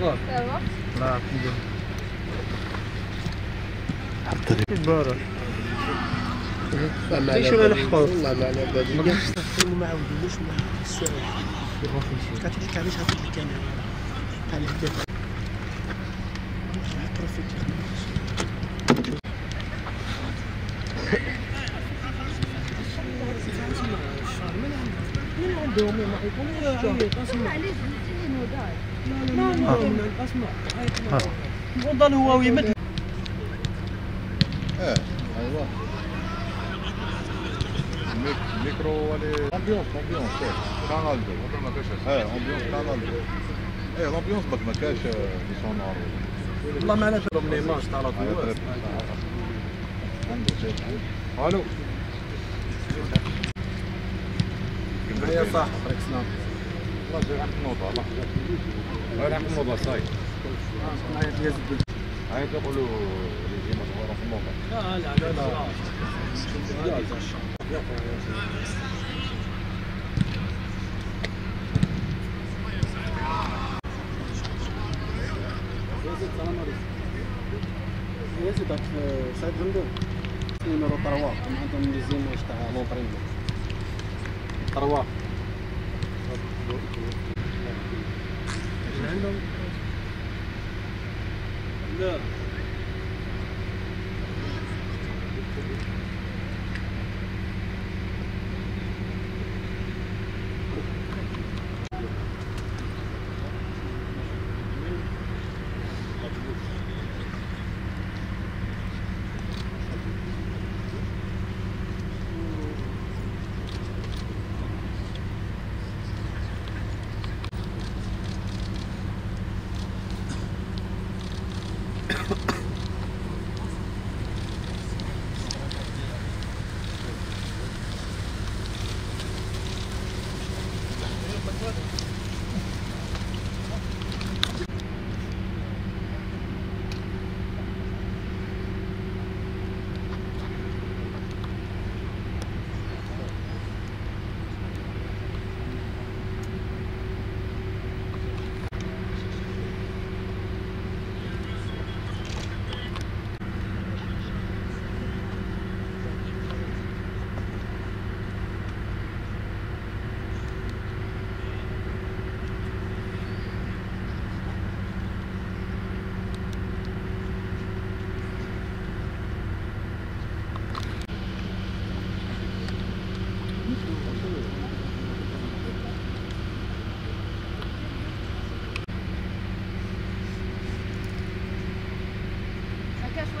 لا الحمد لله حتى بارك ليش ولا الحفاظ والله ما على بالي ما كنتش ما عاودوش مع السؤال قالت لك علاش هذيك الكاميرا تاع الهدف من عندهم ما يكونوا ودار لا لا اسمع تفضل هو ويمد آه ايوا ميك ميكرو ولا امبيونس امبيونس كانال دو ما كاش آه امبيونس كانال دو إيه الامبيونس باك ما كاش لي سونار والله ما نعرف من ايماج تاع لا ألو هيا صح بريك سناب والله جاي عند النوضة الله غير عند النوضة صاي. هاي تقولوا ريجيم صغيرة في النوضة لا لا لا ياسي داك سعيد غندور نيميرو 3 كان عندهم ميزين واش تاع لونطرينمون 3 عندهم لا ما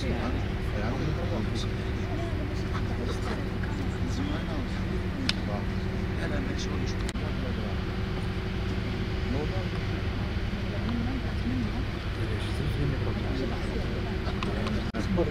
والو ها؟ لا، اسمع ليش